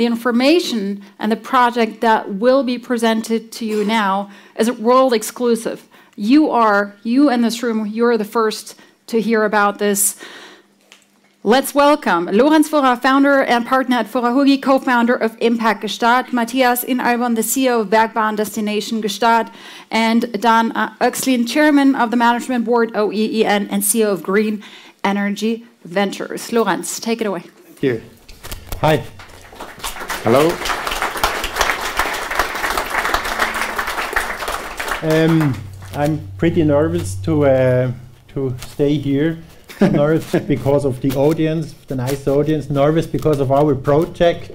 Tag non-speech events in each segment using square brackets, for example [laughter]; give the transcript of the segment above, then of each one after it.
The information and the project that will be presented to you now is world exclusive. You are, you in this room, you're the first to hear about this. Let's welcome Lorenz Furrer, founder and partner at Furrer Hugi, co-founder of Impact Gstaad, Matthias In-Albon, the CEO of Bergbahn Destination Gstaad, and Dan Oechslin, uh, chairman of the management board, OEEN, and CEO of Green Energy Ventures. Lorenz, take it away. Thank you. Hi. Hello. Um, I'm pretty nervous to uh, to stay here. [laughs] Nervous because of the audience, the nice audience. Nervous because of our project,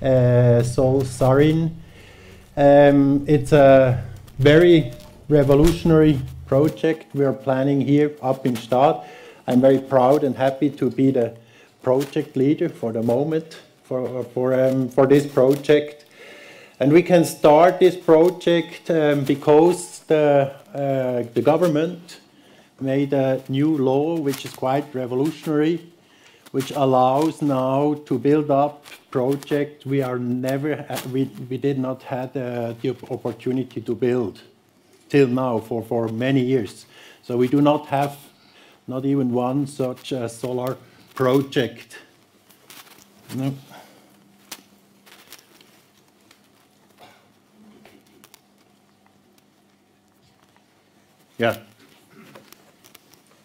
uh, SolSarine. Um, it's a very revolutionary project we are planning here up in Gstaad. I'm very proud and happy to be the project leader for the moment for uh, for um, for this project. And we can start this project um, because the uh, the government made a new law, which is quite revolutionary, which allows now to build up project we are never uh, we, we did not have the opportunity to build till now for for many years. So we do not have not even one such solar project.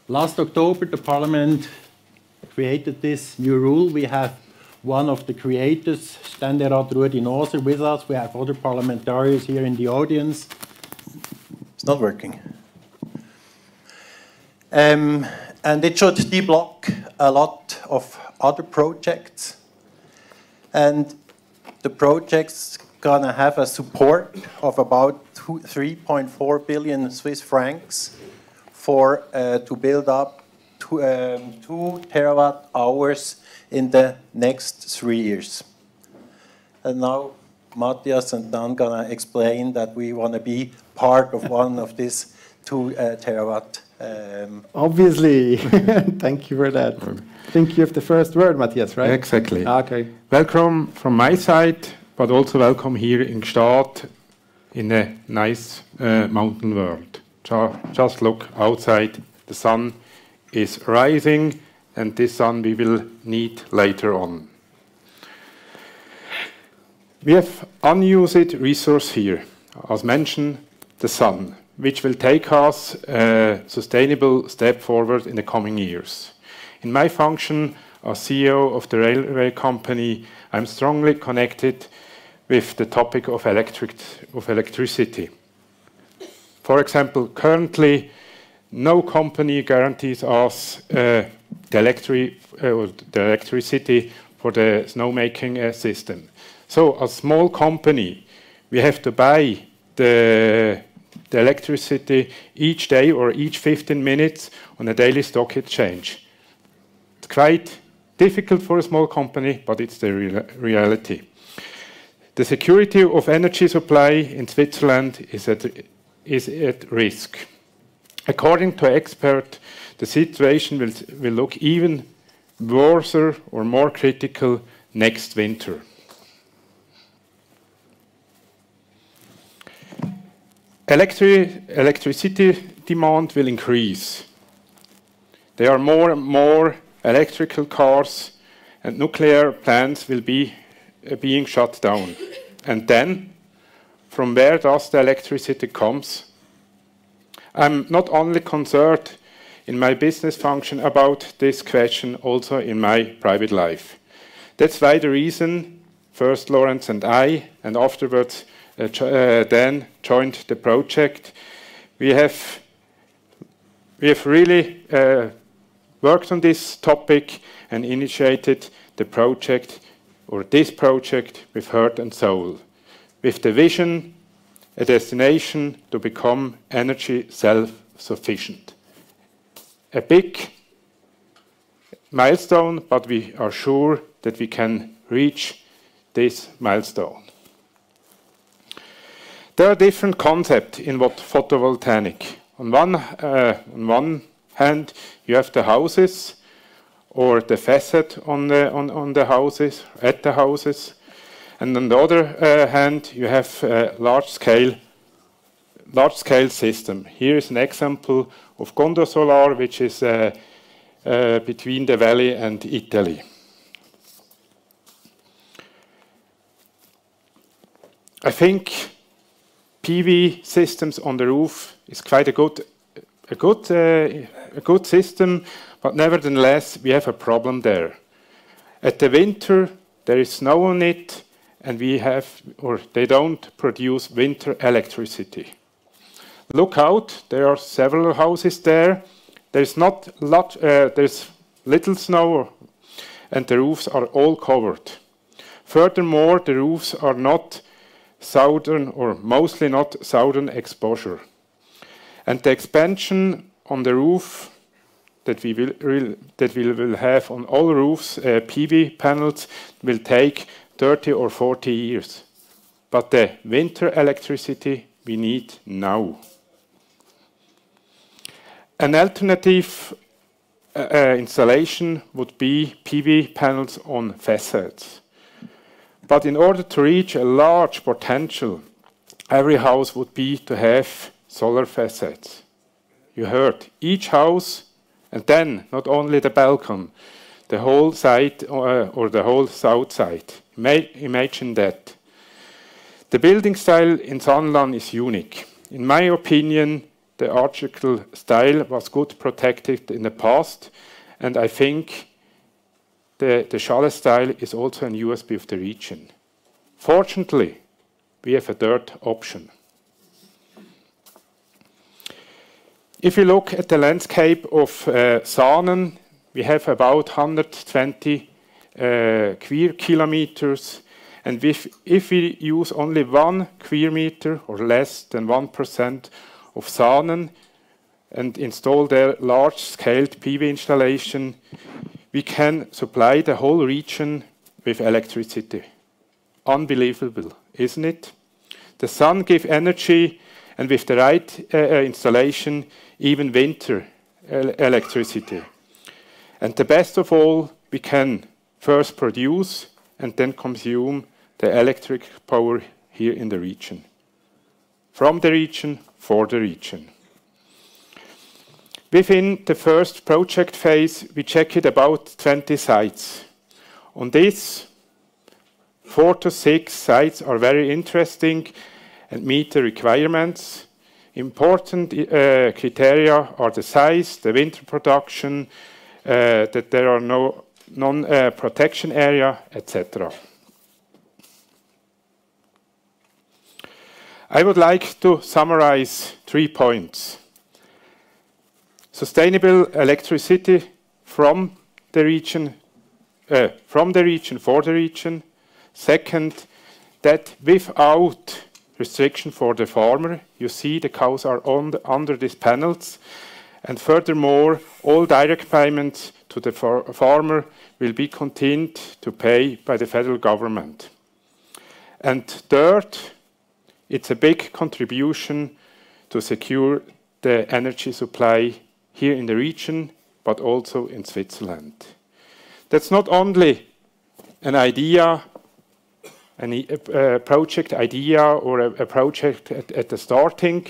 Last October, the parliament created this new rule. We have one of the creators, Ständerat Ruedi Noser, with us. We have other parliamentarians here in the audience. It's not working. Um, and it should de-block a lot of other projects. And the project's to have a support of about 3.4 billion Swiss francs for uh, to build up um, 2 terawatt hours in the next three years. And now Matthias and Dan going to explain that we want to be part of one of these 2 uh, TW. Um, Obviously. [laughs] Thank you for that. I think you have the first word, Matthias, right? Exactly. Ah, okay. Welcome from my side, but also welcome here in Gstaad in a nice uh, mountain world. Just look outside. The sun is rising, and this sun we will need later on. We have unused resource here, as mentioned, the sun, which will take us a sustainable step forward in the coming years. In my function as CEO of the railway company, I'm strongly connected with the topic of electricity. For example, currently, no company guarantees us uh, uh, the electricity for the snowmaking uh, system. So, a small company, we have to buy the electricity each day or each 15 minutes on a daily stock exchange. It's quite difficult for a small company, but it's the reality. The security of energy supply in Switzerland is at risk. According to experts, the situation will look even worse or more critical next winter. Electricity demand will increase. There are more and more electrical cars, and nuclear plants will be Uh, being shut down. And then, from where does the electricity comes? I'm not only concerned in my business function about this question, also in my private life. That's why the reason first Lorenz and I, and afterwards uh, uh, Dan joined the project. We have really worked on this topic and initiated the project or this project with heart and soul, with the vision, a destination to become energy self-sufficient. A big milestone, but we are sure that we can reach this milestone. There are different concepts in what photovoltaic. On one uh, hand, you have the houses or the facade on the on the houses, at the houses. And on the other uh, hand, you have a large-scale large-scale system. Here is an example of Gondosolar, which is uh, uh, between the valley and Italy. I think PV systems on the roof is quite a good, a good, uh, a good system, but nevertheless we have a problem there. At the winter there is snow on it, and we have, or they don't produce winter electricity. Look out, there are several houses there. There's not lot, uh, there's little snow, and the roofs are all covered. Furthermore, the roofs are not southern or mostly not southern exposure. And the expansion on the roof that we will, that we will have on all roofs, uh, PV panels, will take 30 or 40 years. But the winter electricity we need now. An alternative uh, uh installation would be PV panels on facades. But in order to reach a large potential, every house would be to have solar facades. You heard, each house, and then not only the balcony, the whole side uh, or the whole south side. Imagine that. The building style in Saanenland is unique. In my opinion, the architectural style was good protected in the past, and I think the, the Chalet style is also an USP of the region. Fortunately, we have a third option. If you look at the landscape of uh, Saanen, we have about 120 uh, queer kilometers, and if, if we use only one queer meter or less than 1% of Saanen and install their large-scale PV installation, we can supply the whole region with electricity. Unbelievable, isn't it? The sun gives energy, and with the right uh, uh installation, even winter electricity. And the best of all, we can first produce and then consume the electric power here in the region. From the region, for the region. Within the first project phase, we checked about 20 sites. On this, four to six sites are very interesting and meet the requirements. Important uh, criteria are the size, the winter production, uh, that there are no non-protection uh, area, etc. I would like to summarize three points sustainable electricity from the region, uh, from the region for the region. Second, that without restriction for the farmer, you see the cows are the, under these panels. And furthermore, all direct payments to the far farmer will be continued to pay by the federal government. And third, it's a big contribution to secure the energy supply here in the region, but also in Switzerland. That's not only an idea, a project idea or a, a project at, at, the starting.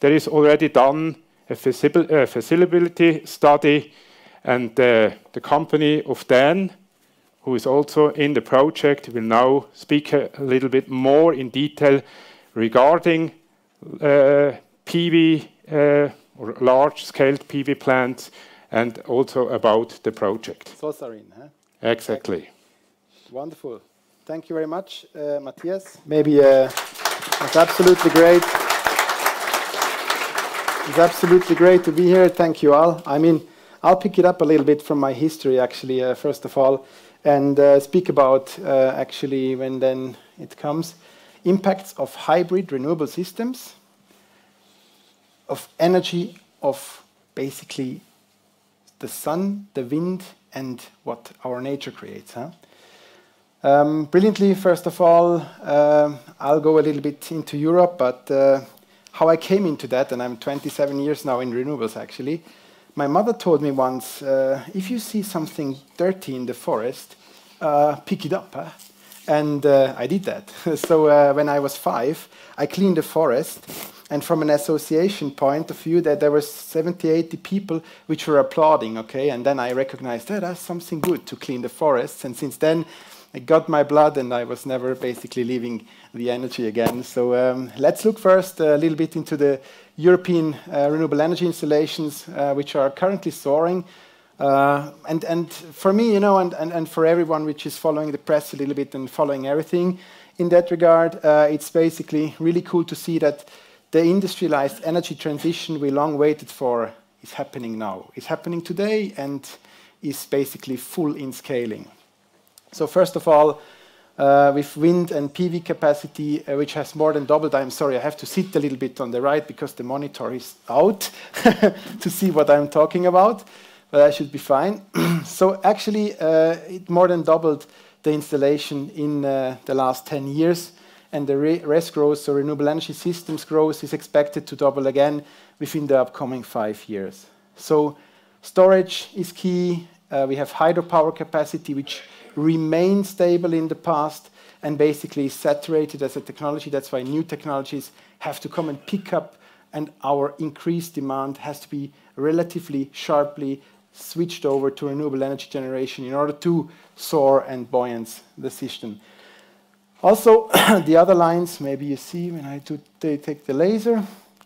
There is already done a, a feasibility study and uh, the company of Dan, who is also in the project, will now speak a, a little bit more in detail regarding uh, PV uh, or large-scale PV plants, and also about the project. SolSarine, huh? Exactly. Wonderful. Thank you very much, uh, Matthias. Maybe uh, it's absolutely great. It's absolutely great to be here. Thank you all. I mean, I'll pick it up a little bit from my history, actually, uh, first of all, and uh, speak about uh, actually when then it comes impacts of hybrid renewable systems of energy of basically the sun, the wind, and what our nature creates. Huh? Um, brilliantly, first of all, uh, I'll go a little bit into Europe, but uh, how I came into that, and I'm 27 years now in renewables actually. My mother told me once, uh, if you see something dirty in the forest, uh, pick it up. Huh? And uh, I did that. [laughs] so uh, when I was five, I cleaned the forest. And from an association point of view, that there were 70, 80 people which were applauding, okay? And then I recognized that oh, that's something good to clean the forests. And since then, it got my blood and I was never basically leaving the energy again. So um, let's look first a little bit into the European uh, renewable energy installations, uh, which are currently soaring. Uh, and, and for me, you know, and, and, and for everyone which is following the press a little bit and following everything in that regard, uh, it's basically really cool to see that the industrialized energy transition we long waited for is happening now. It's happening today and is basically full in scaling. So first of all, uh, with wind and PV capacity, uh, which has more than doubled. I'm sorry, I have to sit a little bit on the right because the monitor is out [laughs] to see what I'm talking about, but I should be fine. [clears throat] so actually, uh, it more than doubled the installation in uh, the last 10 years, and the RES growth, so renewable energy systems growth, is expected to double again within the upcoming five years. So storage is key. Uh, we have hydropower capacity, which remain stable in the past and basically saturated as a technology. That's why new technologies have to come and pick up, and our increased demand has to be relatively sharply switched over to renewable energy generation in order to soar and buoyance the system. Also, [clears throat] the other lines, maybe you see when I do, take the laser,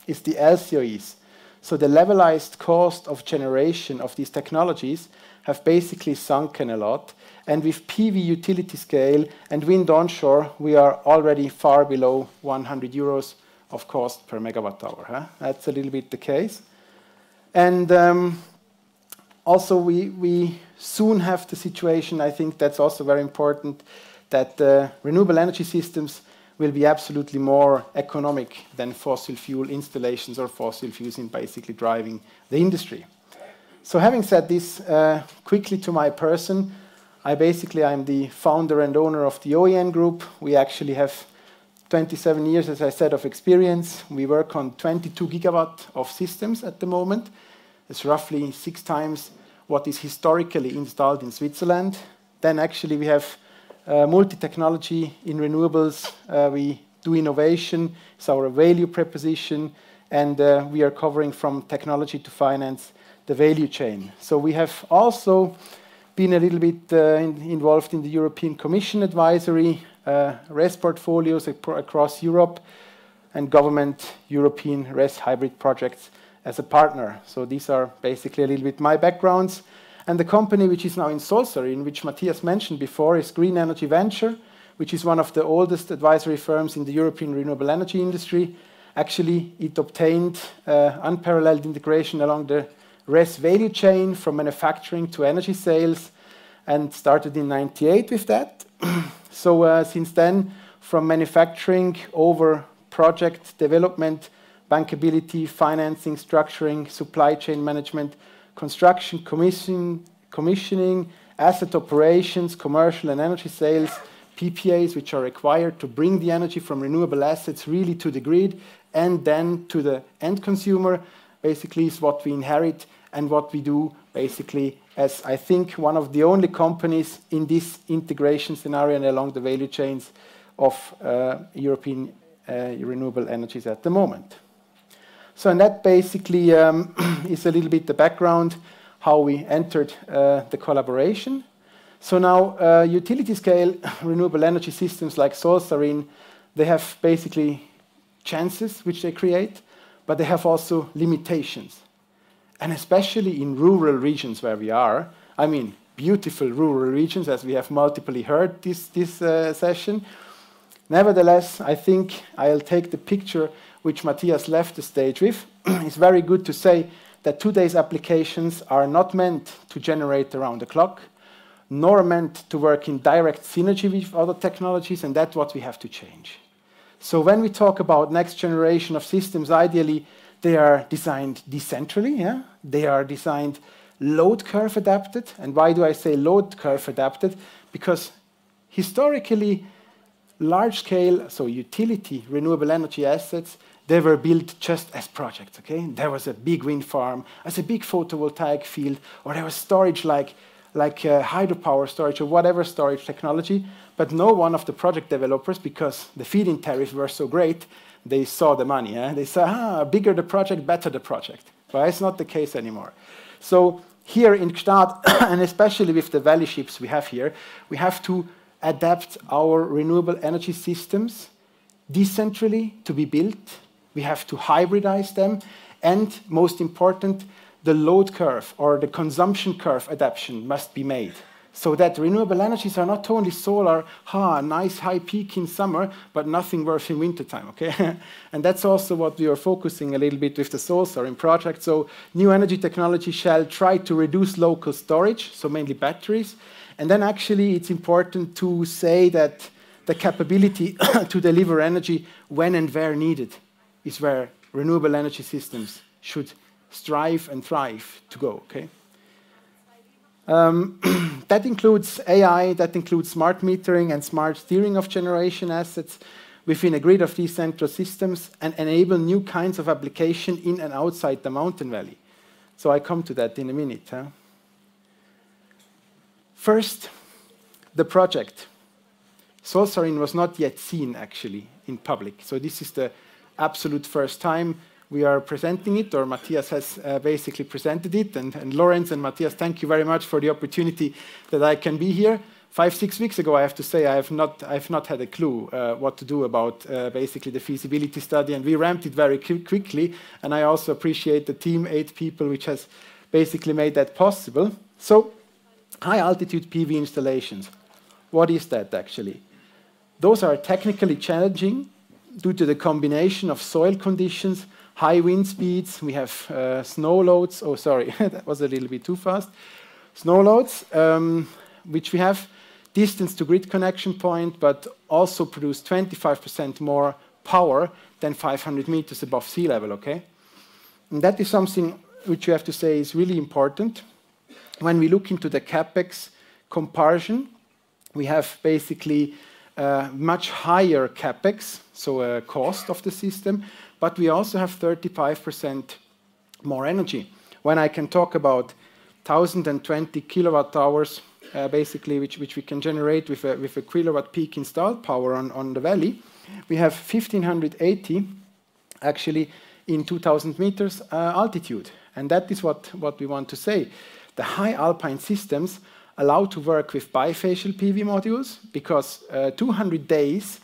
is the LCOEs. So the levelized cost of generation of these technologies have basically sunken a lot. And with PV utility scale and wind onshore, we are already far below 100 euros of cost per megawatt hour. That's a little bit the case. And um, also, we, we soon have the situation, I think that's also very important, that renewable energy systems will be absolutely more economic than fossil fuel installations or fossil fuels in basically driving the industry. So having said this, uh, quickly to my person, I basically I'm the founder and owner of the OEN group. We actually have 27 years, as I said, of experience. We work on 22 gigawatt of systems at the moment. It's roughly six times what is historically installed in Switzerland. Then actually we have uh, multi-technology in renewables. Uh, we do innovation. It's our value proposition. And uh, we are covering from technology to finance the value chain. So we have also been a little bit uh, in, involved in the European Commission advisory, uh, RES portfolios across Europe, and government European RES hybrid projects as a partner. So these are basically a little bit my backgrounds. And the company which is now in SolSarine, which Matthias mentioned before, is Green Energy Venture, which is one of the oldest advisory firms in the European renewable energy industry. Actually, it obtained uh, unparalleled integration along the RES value chain from manufacturing to energy sales and started in 98 with that. [clears throat] so uh, since then, from manufacturing over project development, bankability, financing, structuring, supply chain management, construction, commission, commissioning, asset operations, commercial and energy sales, PPAs, which are required to bring the energy from renewable assets really to the grid and then to the end consumer, basically is what we inherit and what we do basically as I think one of the only companies in this integration scenario and along the value chains of uh, European uh, renewable energies at the moment. So and that basically um, [clears throat] is a little bit the background how we entered uh, the collaboration. So now uh, utility scale [laughs] renewable energy systems like SolSarine, they have basically chances which they create, but they have also limitations and especially in rural regions where we are, I mean, beautiful rural regions, as we have multiply heard this, this uh, session. Nevertheless, I think I'll take the picture which Matthias left the stage with. [clears throat] it's very good to say that today's applications are not meant to generate around the clock, nor meant to work in direct synergy with other technologies, and that's what we have to change. So when we talk about next generation of systems, ideally they are designed decentrally. Yeah? They are designed load curve adapted. And why do I say load curve adapted? Because historically, large scale, so utility renewable energy assets, they were built just as projects. Okay, there was a big wind farm, as a big photovoltaic field, or there was storage like like uh, hydropower storage or whatever storage technology. but no one of the project developers, because the feed-in tariffs were so great, they saw the money. Eh? They said, ah, bigger the project, better the project. But it's not the case anymore. So here in Gstaad, [coughs] and especially with the valley ships we have here, we have to adapt our renewable energy systems decentrally to be built. We have to hybridize them. And most important, the load curve or the consumption curve adaptation must be made so that renewable energies are not only solar, ha, nice high peak in summer, but nothing worse in wintertime, okay? [laughs] and that's also what we are focusing a little bit with the SolSarine project. So new energy technology shall try to reduce local storage, so mainly batteries. And then actually it's important to say that the capability [coughs] to deliver energy when and where needed is where renewable energy systems should strive and thrive to go, okay? Um, [clears throat] that includes AI, that includes smart metering and smart steering of generation assets within a grid of these central systems and enable new kinds of application in and outside the mountain valley. So I come to that in a minute. Huh? First, the project. SolSarine was not yet seen actually in public. So this is the absolute first time we are presenting it, or Matthias has uh, basically presented it. And, and Lorenz and Matthias, thank you very much for the opportunity that I can be here. Five, six weeks ago, I have to say, I have not, I have not had a clue uh, what to do about uh, basically the feasibility study, and we ramped it very quickly. And I also appreciate the team, eight people, which has basically made that possible. So, high altitude PV installations. What is that actually? Those are technically challenging due to the combination of soil conditions, high wind speeds, we have uh, snow loads. Oh, sorry, [laughs] that was a little bit too fast. Snow loads, um, which we have distance to grid connection point, but also produce 25% more power than 500 meters above sea level, okay? And that is something which you have to say is really important. When we look into the CapEx comparison, we have basically uh, much higher CapEx, so a cost of the system, but we also have 35% more energy. When I can talk about 1,020 kilowatt hours, uh, basically, which, which we can generate with a, with a kilowatt peak installed power on, on the valley, we have 1,580 actually in 2,000 meters uh, altitude. And that is what, what we want to say. The high alpine systems allow to work with bifacial PV modules because uh, 200 days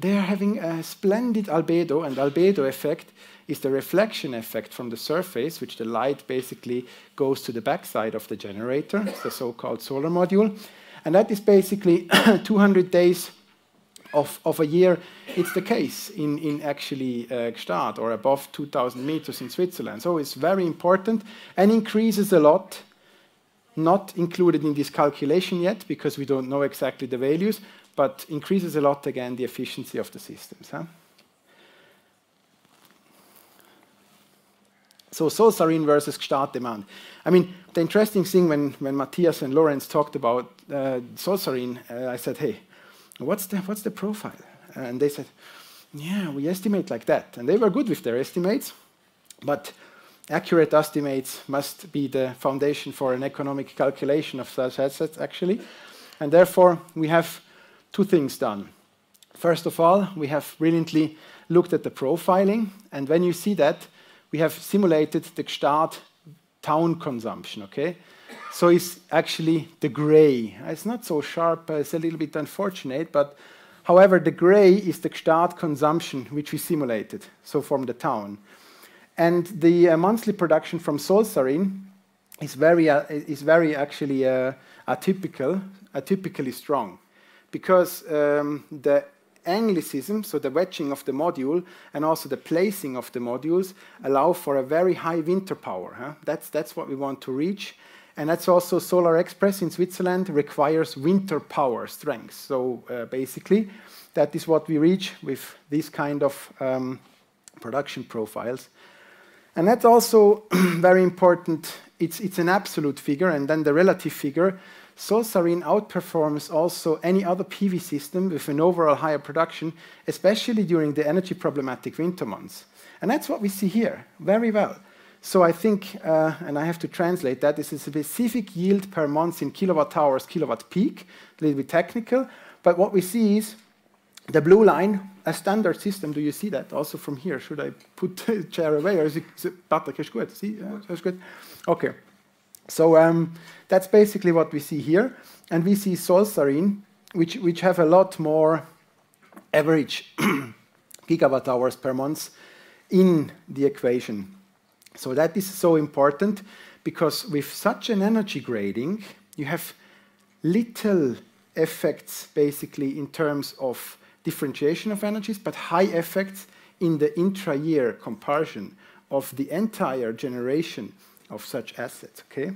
they are having a splendid albedo, and albedo effect is the reflection effect from the surface, which the light basically goes to the backside of the generator, the so-called solar module. And that is basically [coughs] 200 days of, of a year. It's the case in, in actually uh, Gstaad, or above 2,000 meters in Switzerland. So it's very important and increases a lot not included in this calculation yet because we don't know exactly the values, but increases a lot, again, the efficiency of the systems. Huh? So SolSarine versus Gstaad demand. I mean, the interesting thing when, when Matthias and Lorenz talked about uh, SolSarine, uh, I said, hey, what's the, what's the profile? And they said, yeah, we estimate like that. And they were good with their estimates, but accurate estimates must be the foundation for an economic calculation of such assets, actually. And therefore, we have two things done. First of all, we have brilliantly looked at the profiling, and when you see that, we have simulated the Gstaad town consumption, okay? So it's actually the gray. It's not so sharp, uh, it's a little bit unfortunate, but however, the gray is the Gstaad consumption which we simulated, so from the town. And the uh, monthly production from SolSarine is very, uh, is very actually uh, atypical, atypically strong because um, the anglicism, so the wedging of the module, and also the placing of the modules allow for a very high winter power. Huh? That's, that's what we want to reach. And that's also Solar Express in Switzerland requires winter power strength. So uh, basically, that is what we reach with these kind of um, production profiles. And that's also [clears throat] very important. It's, it's an absolute figure, and then the relative figure SolSarine outperforms also any other PV system with an overall higher production, especially during the energy problematic winter months. And that's what we see here very well. So I think, uh, and I have to translate that, this is a specific yield per month in kilowatt hours, kilowatt peak, a little bit technical, But what we see is the blue line, a standard system. Do you see that also from here? Should I put [laughs] the chair away or is it, is it? See, yeah, that's good. Okay. So um, that's basically what we see here. And we see SolSarine, which, which have a lot more average [clears throat] gigawatt hours per month in the equation. So that is so important because with such an energy grading, you have little effects basically in terms of differentiation of energies, but high effects in the intra-year comparison of the entire generation of such assets. Okay.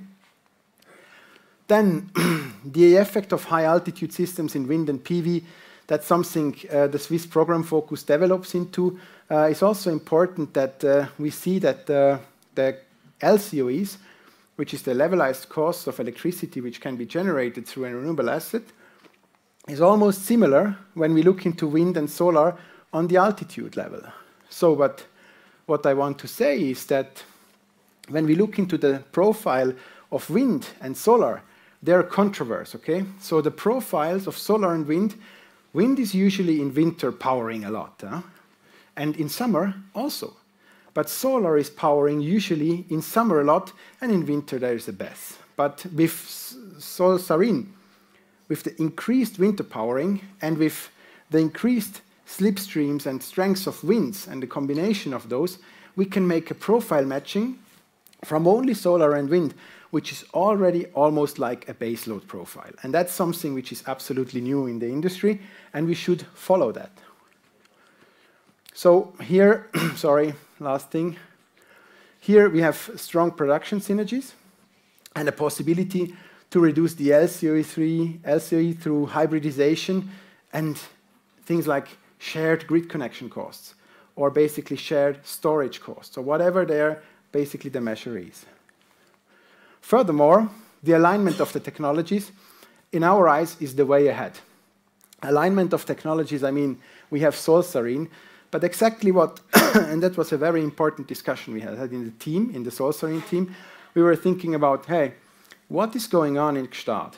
Then [clears throat] the effect of high altitude systems in wind and PV, that's something uh, the Swiss program focus develops into. Uh, it's also important that uh, we see that uh, the LCOEs, which is the levelized cost of electricity which can be generated through a renewable asset, is almost similar when we look into wind and solar on the altitude level. So, but what I want to say is that when we look into the profile of wind and solar, they're controversial, okay? So the profiles of solar and wind, wind is usually in winter powering a lot, huh? and in summer also. But solar is powering usually in summer a lot, and in winter there is a best. But with SolSarine, with the increased winter powering and with the increased slipstreams and strengths of winds and the combination of those, we can make a profile matching from only solar and wind, which is already almost like a baseload profile. And that's something which is absolutely new in the industry, and we should follow that. So here, [clears throat] sorry, last thing. Here we have strong production synergies and a possibility to reduce the LCOE3, LCOE through hybridization and things like shared grid connection costs or basically shared storage costs or whatever there basically the measure is. Furthermore, the alignment of the technologies in our eyes is the way ahead. Alignment of technologies, I mean, we have SolSarine, but exactly what, [coughs] and that was a very important discussion we had in the team, in the SolSarine team, we were thinking about, hey, what is going on in Gstaad?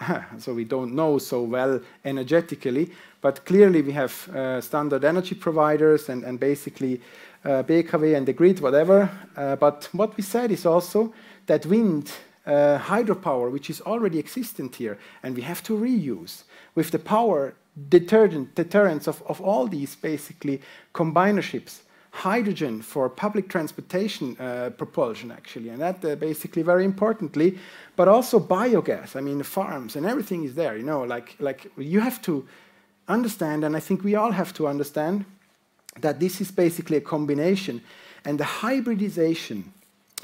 [laughs] so we don't know so well energetically, but clearly we have uh, standard energy providers and, and basically uh, BKW and the grid, whatever. Uh, but what we said is also that wind, uh, hydropower, which is already existent here, and we have to reuse, with the power deterrent, deterrence of, of all these basically combinerships, hydrogen for public transportation uh, propulsion, actually, and that uh, basically very importantly, but also biogas. I mean, the farms and everything is there. You know, like like you have to understand, and I think we all have to understand that this is basically a combination, and the hybridization,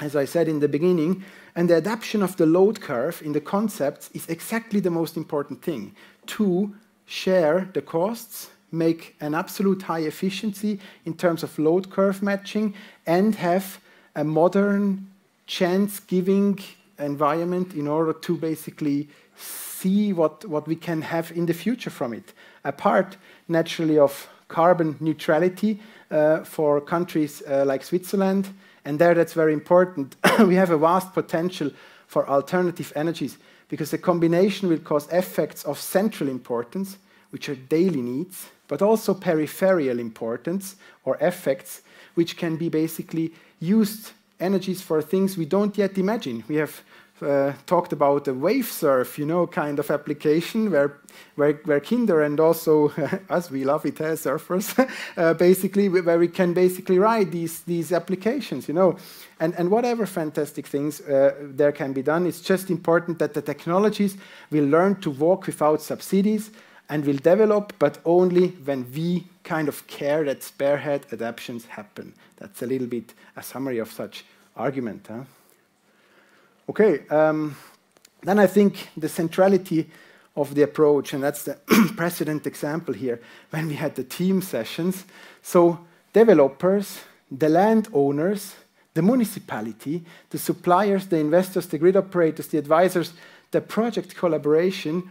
as I said in the beginning, and the adaptation of the load curve in the concepts is exactly the most important thing to share the costs make an absolute high efficiency in terms of load curve matching and have a modern chance giving environment in order to basically see what, what we can have in the future from it. Apart, naturally, of carbon neutrality uh, for countries uh, like Switzerland, and there that's very important. [coughs] we have a vast potential for alternative energies because the combination will cause effects of central importance, which are daily needs, but also peripheral importance or effects, which can be basically used energies for things we don't yet imagine. We have uh, talked about a wave surf, you know, kind of application where, where, where Kinder and also, [laughs] as we love it, uh, surfers, [laughs] uh, basically, where we can basically ride these, these applications, you know. And, and whatever fantastic things uh, there can be done, it's just important that the technologies will learn to walk without subsidies, and will develop, but only when we kind of care that spearhead adaptations happen. That's a little bit a summary of such argument. Huh? Okay, um, then I think the centrality of the approach, and that's the [clears throat] precedent example here, when we had the team sessions. So developers, the landowners, the municipality, the suppliers, the investors, the grid operators, the advisors, the project collaboration,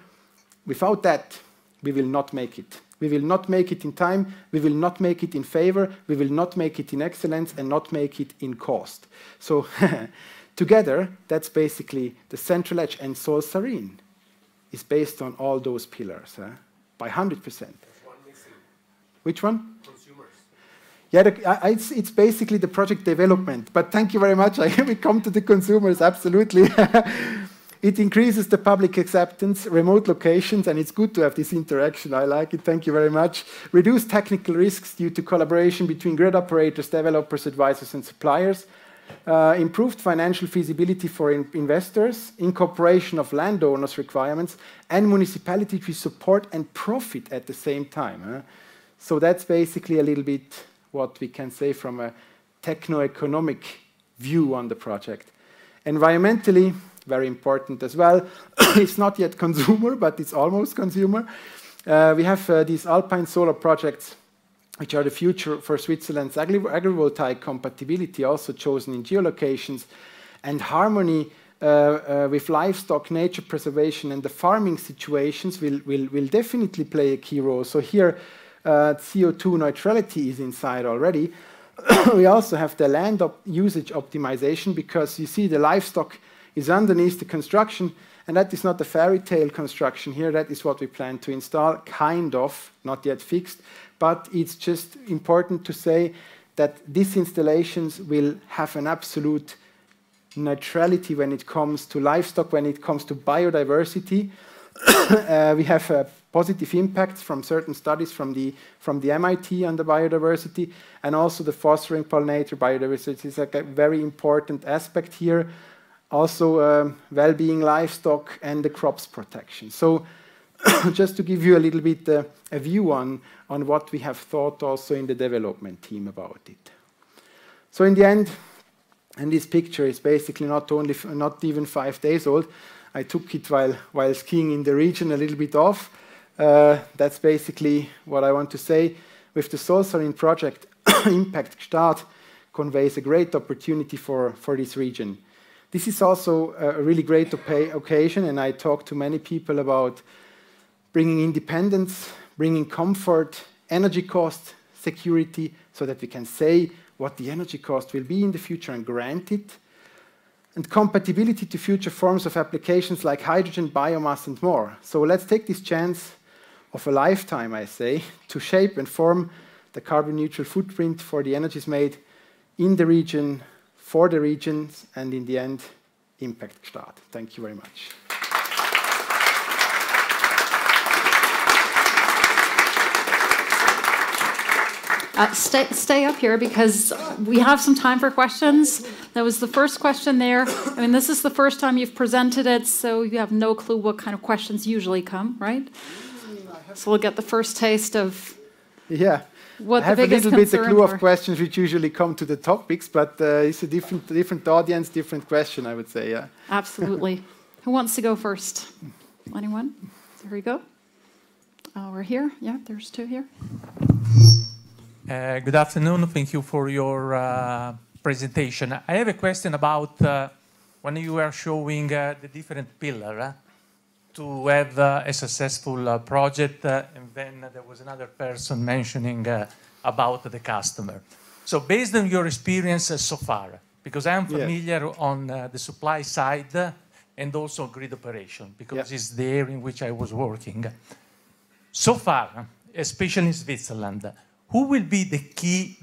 without that, we will not make it. We will not make it in time, we will not make it in favor, we will not make it in excellence, and not make it in cost. So, [laughs] together, that's basically the central edge. And SolSarine is based on all those pillars. Huh? by 100%. Which one? Consumers. Yeah, the, it's, it's basically the project development. But thank you very much. [laughs] I, we come to the consumers, absolutely. [laughs] it increases the public acceptance, remote locations, and it's good to have this interaction. I like it. Thank you very much. Reduce technical risks due to collaboration between grid operators, developers, advisors, and suppliers. Uh, improved financial feasibility for in investors, incorporation of landowners' requirements, and municipality to support and profit at the same time. Huh? So that's basically a little bit what we can say from a techno-economic view on the project. Environmentally, very important as well. [coughs] it's not yet consumer, but it's almost consumer. Uh, we have uh, these alpine solar projects, which are the future for Switzerland's agri agrivoltaic compatibility, also chosen in geolocations, and harmony uh, uh, with livestock, nature preservation, and the farming situations will, will, will definitely play a key role. So here, uh, CO2 neutrality is inside already. [coughs] we also have the land op usage optimization because you see the livestock is underneath the construction, and that is not a fairy tale construction here. That is what we plan to install, kind of, not yet fixed, but it's just important to say that these installations will have an absolute neutrality when it comes to livestock, when it comes to biodiversity. [coughs] uh, we have a positive impacts from certain studies from the, from the MIT on the biodiversity, and also the fostering pollinator biodiversity is like a very important aspect here. Also, um, well-being livestock and the crops protection. So, [coughs] just to give you a little bit uh, a view on, on what we have thought also in the development team about it. So, in the end, and this picture is basically not only not even five days old. I took it while while skiing in the region, a little bit off. Uh, that's basically what I want to say. With the SolSarine project, [coughs] Impact Gstaad conveys a great opportunity for, for this region. This is also a really great occasion, and I talk to many people about bringing independence, bringing comfort, energy cost, security, so that we can say what the energy cost will be in the future and grant it, and compatibility to future forms of applications like hydrogen, biomass, and more. So let's take this chance of a lifetime, I say, to shape and form the carbon neutral footprint for the energies made in the region, for the regions, and in the end, impact Gstaad. Thank you very much. Uh, stay, stay up here because we have some time for questions. That was the first question there. I mean, this is the first time you've presented it, so you have no clue what kind of questions usually come, right? So we'll get the first taste of yeah. What I have a little bit a clue of questions which usually come to the topics, but uh, it's a different different audience, different question, I would say. Yeah. Absolutely. Who wants to go first? Anyone? There we go. Oh, we're here. Yeah, there's two here. Uh, good afternoon. Thank you for your uh, presentation. I have a question about uh, when you were showing uh, the different pillars to have uh, a successful uh, project, uh, and then there was another person mentioning uh, about the customer. So based on your experience uh, so far, because I'm familiar yeah. on uh, the supply side and also grid operation, because yeah. it's the area in which I was working. So far, especially in Switzerland, who will be the key,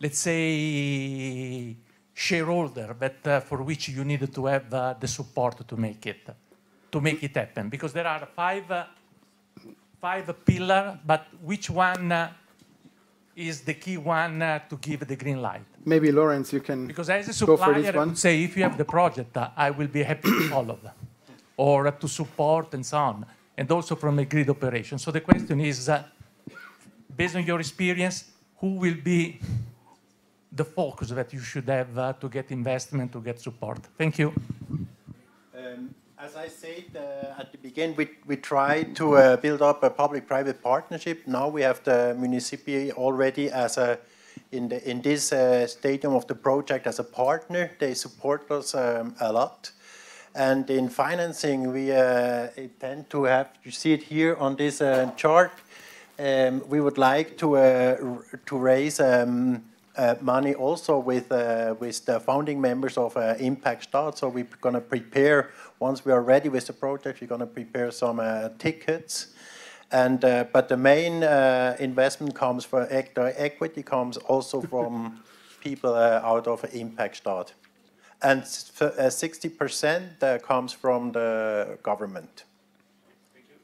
let's say, shareholder, but for which you need to have the support to make it? To make it happen? Because there are five, uh, five pillars, but which one uh, is the key one uh, to give the green light? Maybe Lorenz, you can Because as a supplier, I would say if you have the project, uh, I will be happy to follow them or to support and so on, and also from a grid operation. So the question is, uh, based on your experience, who will be the focus that you should have uh, to get investment, to get support? Thank you. Um, as I said uh, at the beginning, we, we try to uh, build up a public-private partnership. Now we have the municipality already as a in the in this uh, stadium of the project as a partner. They support us um, a lot. And in financing, we uh, tend to have, you see it here on this uh, chart, um, we would like to, uh, to raise um, uh, money also with uh, with the founding members of uh, Impact Gstaad. So we're going to prepare once we are ready with the project. We're going to prepare some uh, tickets, And uh, but the main uh, investment comes from the equity comes also [laughs] from people uh, out of impact Gstaad, and 60% uh, comes from the government.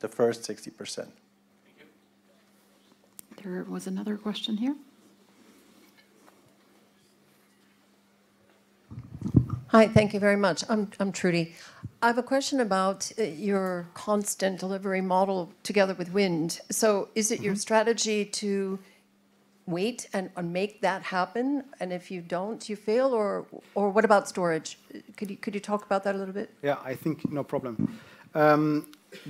The first 60%. There was another question here. Hi, thank you very much. I'm, I'm Trudy. I have a question about uh, your constant delivery model together with wind. So is it your mm-hmm. strategy to wait and, and make that happen? And if you don't, you fail? Or, or what about storage? Could you, could you talk about that a little bit? Yeah, I think no problem. Um,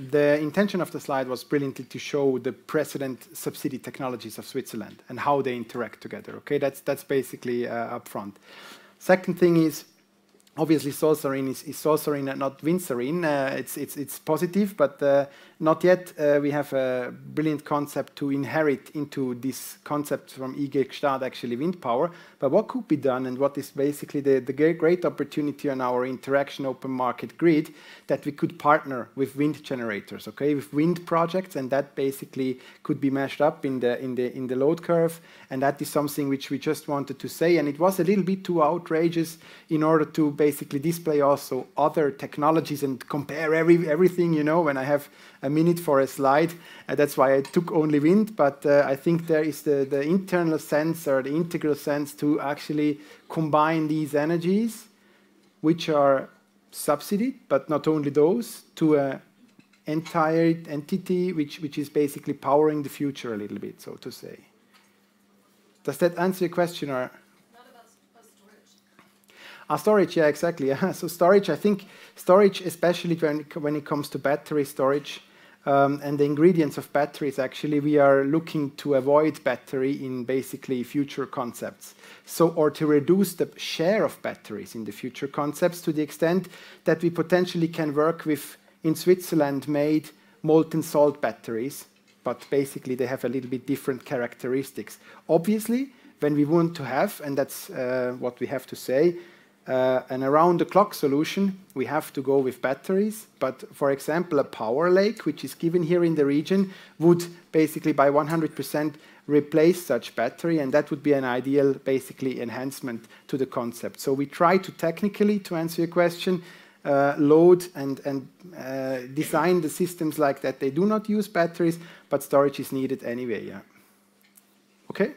the intention of the slide was brilliantly to show the precedent subsidy technologies of Switzerland and how they interact together. Okay, that's, that's basically uh, upfront. Second thing is obviously SolSarine is, is and not Windserine. Uh, it's, it's, it's positive, but uh, not yet. Uh, we have a brilliant concept to inherit into this concept from IG actually wind power. But what could be done and what is basically the, the great opportunity on our interaction open market grid that we could partner with wind generators, okay, with wind projects, and that basically could be mashed up in the, in the, in the load curve. And that is something which we just wanted to say. And it was a little bit too outrageous in order to basically display also other technologies and compare every, everything, you know, when I have a minute for a slide. Uh, that's why I took only wind, but uh, I think there is the, the internal sense or the integral sense to actually combine these energies, which are subsidied, but not only those, to an entire entity which, which is basically powering the future a little bit, so to say. Does that answer your question or? Ah, storage, yeah, exactly. [laughs] so storage, I think storage, especially when, when it comes to battery storage, um, and the ingredients of batteries, actually, we are looking to avoid battery in basically future concepts. So, or to reduce the share of batteries in the future concepts to the extent that we potentially can work with, in Switzerland, made molten salt batteries, but basically they have a little bit different characteristics. Obviously, when we want to have, and that's uh, what we have to say, uh, an around-the-clock solution, we have to go with batteries. But for example, a power lake, which is given here in the region, would basically by 100% replace such battery, and that would be an ideal, basically, enhancement to the concept. So we try to technically, to answer your question, uh, load and, and uh, design the systems like that. They do not use batteries, but storage is needed anyway, yeah. Okay?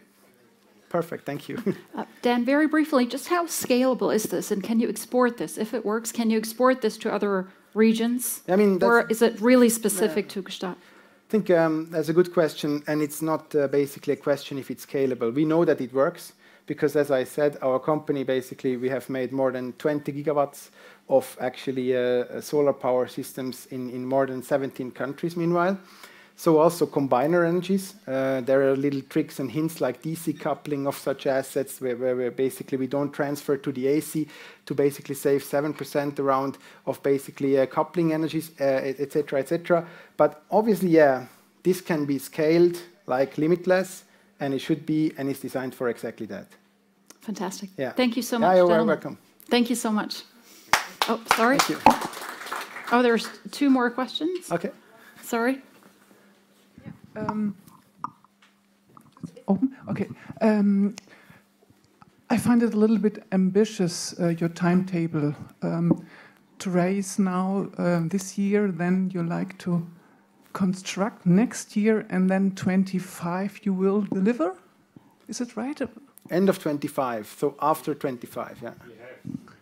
Perfect, thank you. [laughs] uh, Dan, very briefly, just how scalable is this, and can you export this? If it works, can you export this to other regions? I mean, or is it really specific to Gstaad? I think um, that's a good question, and it's not uh, basically a question if it's scalable. We know that it works because, as I said, our company basically we have made more than 20 gigawatts of actually uh, solar power systems in, in more than 17 countries. Meanwhile. So also combiner energies. Uh, there are little tricks and hints like DC coupling of such assets where, where, where basically we don't transfer to the AC to basically save 7% around of basically uh, coupling energies, etc., uh, etc. Et but obviously, yeah, this can be scaled like limitless and it should be and is designed for exactly that. Fantastic. Yeah. Thank you so much. Yeah, you're welcome. Thank you so much. Oh, sorry. Oh, there's two more questions. Okay. Sorry. Um, open? Okay. Um, I find it a little bit ambitious, uh, your timetable. Um, to raise now uh, this year, then you like to construct next year, and then 25 you will deliver? Is it right? End of 25, so after 25, yeah. We have,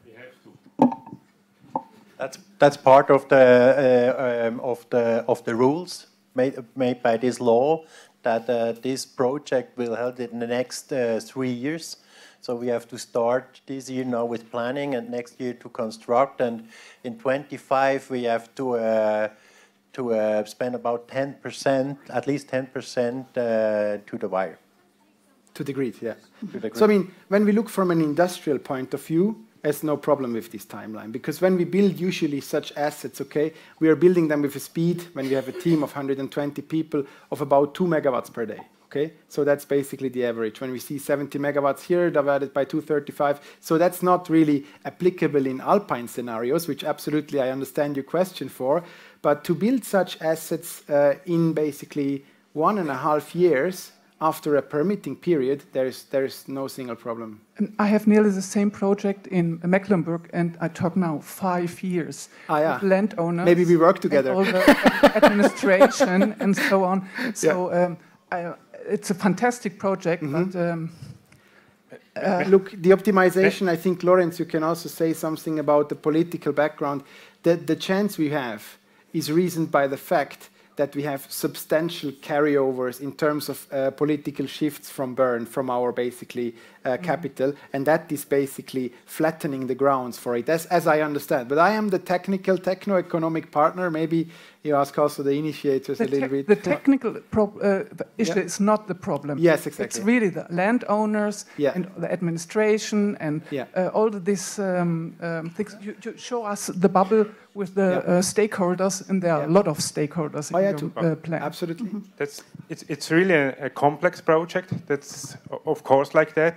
we have to. That's, that's part of the, uh, um, of, the, of the rules made, made by this law that uh, this project will held in the next uh, three years. So we have to start this year now with planning and next year to construct. And in 25 we have to uh, to uh, spend about 10%, at least 10% uh, to the wire. To the grid, yeah. The grid. So I mean, when we look from an industrial point of view, has no problem with this timeline because when we build usually such assets, okay, we are building them with a speed when we have a team of 120 people of about two megawatts per day. Okay, so that's basically the average. When we see 70 megawatts here divided by 235, so that's not really applicable in alpine scenarios, which absolutely I understand your question for. But to build such assets uh, in basically one and a half years after a permitting period, there's there's no single problem. And I have nearly the same project in Mecklenburg, and I talk now five years Ah, yeah. with landowners. Maybe we work together. all the [laughs] administration and so on. So um, I, it's a fantastic project, Mm-hmm. but um, Look, the optimization, I think, Lorenz, you can also say something about the political background. The, the chance we have is reasoned by the fact that we have substantial carryovers in terms of uh, political shifts from Bern, from our basically uh, capital, and that is basically flattening the grounds for it, as, as I understand. But I am the technical, techno-economic partner. Maybe you ask also the initiators the, a little bit. the technical prob- uh, the issue Yeah. is not the problem. Yes, exactly. It's really the landowners Yeah. and the administration and Yeah. uh, all of these um, um, things. You, you show us the bubble with the Yeah. uh, stakeholders, and there are Yeah. a lot of stakeholders Oh, in yeah, your too. uh, plan. Absolutely. That's it's it's really a, a complex project. That's of course like that.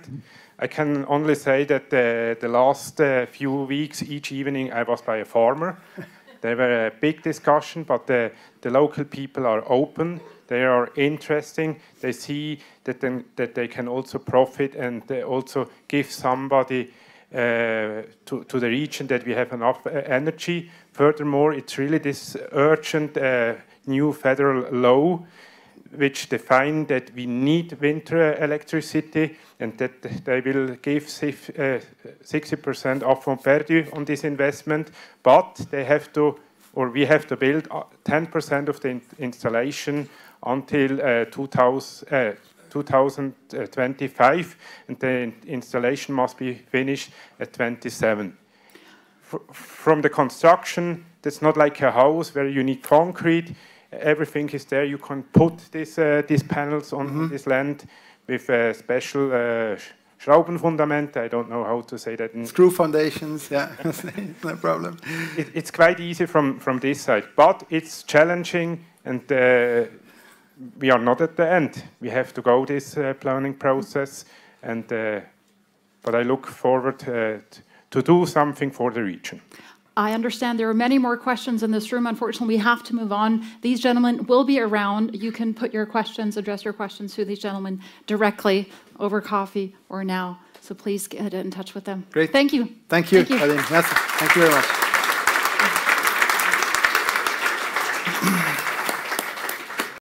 I can only say that the the last uh, few weeks, each evening, I was by a farmer. [laughs] there were a big discussion, but the the local people are open. They are interesting. They see that then, that they can also profit and they also give somebody uh, to, to the region that we have enough uh, energy. Furthermore, it's really this urgent uh, new federal law which define that we need winter electricity and that they will give uh, 60% upfront value on this investment, but they have to, or we have to build uh, 10% of the installation until uh, 2000, uh, 2025, and the installation must be finished at 27 fr- from the construction, that's not like a house where you need concrete. Everything is there. You can put this, uh, these panels on this land with a special uh, sch- Schraubenfundament. I don't know how to say that. In, Screw foundations, yeah, [laughs] no problem. it, it's quite easy from, from this side, but it's challenging, and uh, we are not at the end. We have to go this uh, planning process, and uh, but I look forward uh, to do something for the region. I understand there are many more questions in this room. Unfortunately, we have to move on. These gentlemen will be around. You can put your questions, address your questions to these gentlemen directly over coffee or now. So please get in touch with them. Great. Thank you. Thank you, Thank you. Thank you very much.